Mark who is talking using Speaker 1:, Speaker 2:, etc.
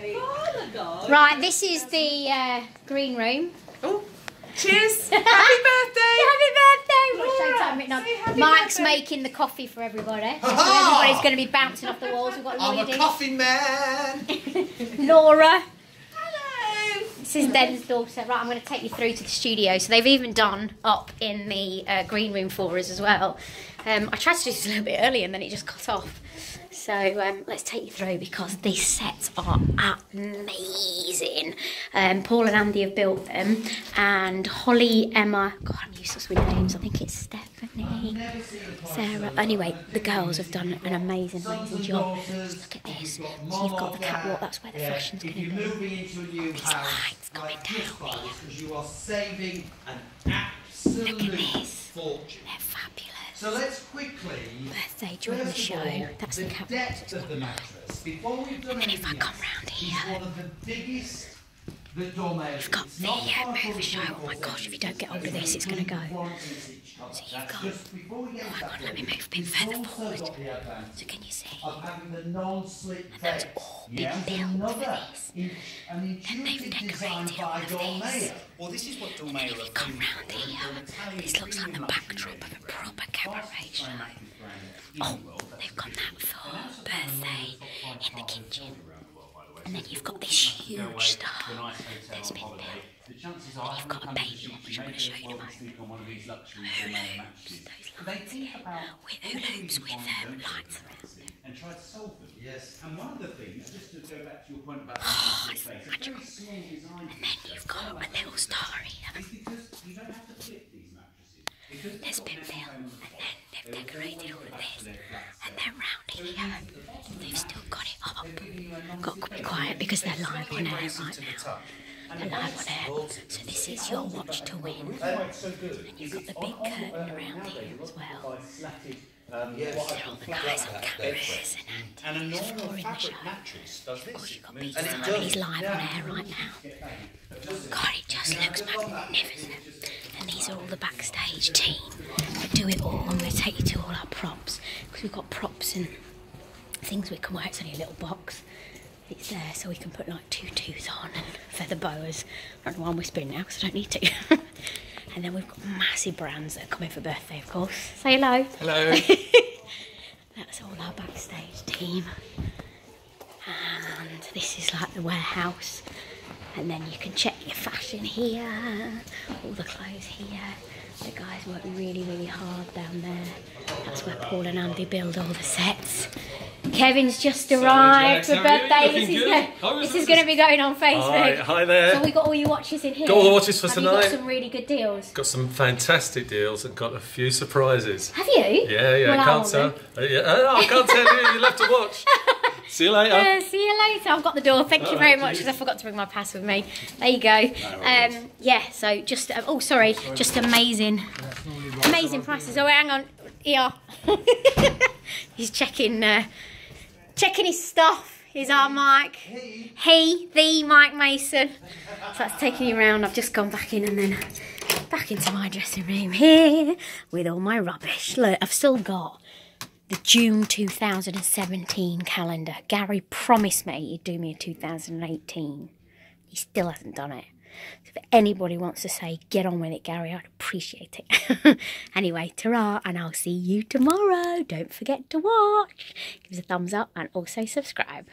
Speaker 1: Right, this is the uh, green room.
Speaker 2: Oh, cheers! Happy birthday!
Speaker 1: Happy birthday!
Speaker 2: Laura,
Speaker 1: showtime written
Speaker 2: happy
Speaker 1: Mike's
Speaker 2: birthday.
Speaker 1: making the coffee for everybody. So everybody's going to be bouncing off the walls. We've got
Speaker 3: I'm a
Speaker 1: Lloydie,
Speaker 3: coffin man.
Speaker 1: Laura.
Speaker 2: Hello!
Speaker 1: This is Den's daughter. Right, I'm going to take you through to the studio. So they've even done up in the uh, green room for us as well. Um, I tried to do this a little bit early and then it just cut off. So um, let's take you through because these sets are amazing. Um, Paul and Andy have built them, and Holly, Emma. God, I'm useless with names. I think it's Stephanie, Sarah. Anyway, the girls have done an amazing, amazing job. Look at this. So you've got the catwalk. That's where the fashion's going to be.
Speaker 3: moving into a new
Speaker 1: These
Speaker 3: house,
Speaker 1: lights coming
Speaker 3: this
Speaker 1: down here.
Speaker 3: because you are saving an absolute
Speaker 1: this. They're.
Speaker 3: So let's quickly.
Speaker 1: Birthday during the show.
Speaker 3: all,
Speaker 1: That's the,
Speaker 3: the depth of the mattress. Before we've done
Speaker 1: And if I come round here,
Speaker 3: one of the biggest Dormeo
Speaker 1: You've got the uh, movie show. Oh my gosh, if you don't get hold of this, it's going to go. So you've got. Oh, hang on, let me move a bit further forward. So can you see?
Speaker 3: the non-slip
Speaker 1: that's all been built for this.
Speaker 3: an
Speaker 1: And they've decorated all of this.
Speaker 4: Well, this is what
Speaker 1: And if you come round here, this looks like the backdrop of a cabaret show. Oh, they've got that for birthday in the kitchen. And then you've got this huge star that's been built. And you've got a baby one, which I'm going to show you in a moment. Hula hoops, those lights here. With hula hoops with um, lights around them.
Speaker 4: and try to solve them.
Speaker 3: Yes.
Speaker 4: And one of the things, just to go back to your point about
Speaker 1: Oh,
Speaker 4: the
Speaker 1: it's
Speaker 4: space, a
Speaker 1: magical.
Speaker 4: very small design
Speaker 1: And then you've got a little star here.
Speaker 4: is because you don't have to flip these mattresses. Because
Speaker 1: There's been built, and then they've decorated all of this. And then round here, they've still got it up. Got to be quiet because they're live on air right now. They're live on air. So this is your watch to win. And you've got the big curtain around here as well. There are all the guys on cameras and
Speaker 4: and a normal
Speaker 1: flooring the show.
Speaker 4: fabric mattress does
Speaker 1: Of course,
Speaker 4: this.
Speaker 1: you've got Peter and he's live on air right now. God, it just looks magnificent. And these are all the backstage team that do it all. Going to take you to all our props because we've got props and things we can wear. It's only a little box. It's there so we can put like tutus on and feather boas. I don't know why I'm whispering now because I don't need to. and then we've got massive brands that are coming for birthday, of course. Say hello.
Speaker 3: Hello.
Speaker 1: That's all our backstage team. And this is like the warehouse. And then you can check your fashion here, all the clothes here. The guys work really, really hard down there. That's where Paul and Andy build all the sets. Kevin's just arrived
Speaker 5: Jax,
Speaker 1: for
Speaker 5: how
Speaker 1: birthday. This is,
Speaker 5: good.
Speaker 1: go-
Speaker 5: How is
Speaker 1: this is going to be going on Facebook.
Speaker 5: Hi, hi there.
Speaker 1: So we got all your watches in here.
Speaker 5: Got all the watches for
Speaker 1: Have You
Speaker 5: tonight.
Speaker 1: got some really good deals.
Speaker 5: Got some fantastic deals and got a few surprises.
Speaker 1: Have you?
Speaker 5: Yeah, yeah,
Speaker 1: Well,
Speaker 5: I
Speaker 1: I
Speaker 5: can't tell. Uh, yeah, uh, I can't tell you. You left to watch. See you later.
Speaker 1: Uh, see you later. I've got the door. Thank you
Speaker 5: Oh,
Speaker 1: very much because I forgot to bring my pass with me. There you go. Um, yeah. So just um, oh sorry, just amazing, amazing prices. Oh wait, hang on, yeah. He's checking, uh, checking his stuff. Here's our Mike. He, the Mike Mason. So that's taking you around. I've just gone back in and then back into my dressing room here with all my rubbish. Look, I've still got the June 2017 calendar. Gary promised me he'd do me a 2018. He still hasn't done it. So if anybody wants to say, get on with it, Gary, I'd appreciate it. anyway, ta and I'll see you tomorrow. Don't forget to watch. Give us a thumbs up and also subscribe.